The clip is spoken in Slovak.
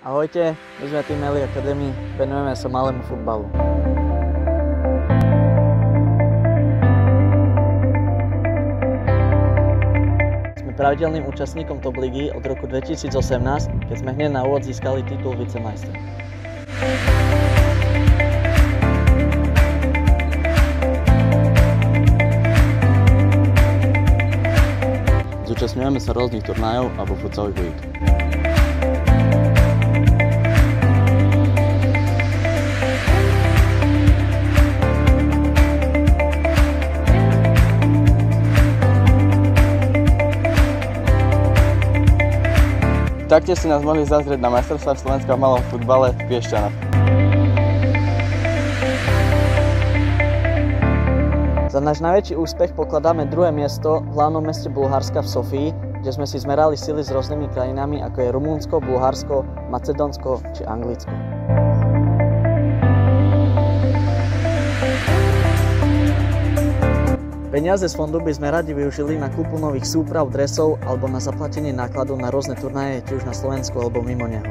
Ahojte, my sme Team Eli Academy, venujeme sa malému futbalu. Sme pravidelným účastníkom Top ligy od roku 2018, keď sme hneď na úvod získali titul vicemajstra. Zúčastňujeme sa rôznych turnajov alebo futsalových líg. Taktiež si nás mohli zazrieť na majstrovstvách Slovenska v malom futbale v Piešťanoch. Za náš najväčší úspech pokladáme druhé miesto v hlavnom meste Bulharska v Sofii, kde sme si zmerali sily s rôznymi krajinami ako je Rumúnsko, Bulharsko, Macedónsko či Anglicko. Peniaze z fondu by sme radi využili na kúpu nových súprav, dresov alebo na zaplatenie nákladov na rôzne turnaje, či už na Slovensku alebo mimo neho.